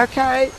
Okay.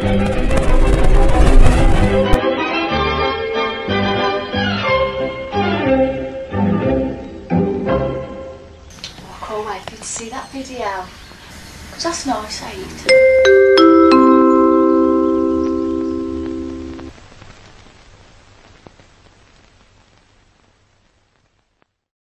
I'll wait for you to see that video. Because that's nice, ain't it?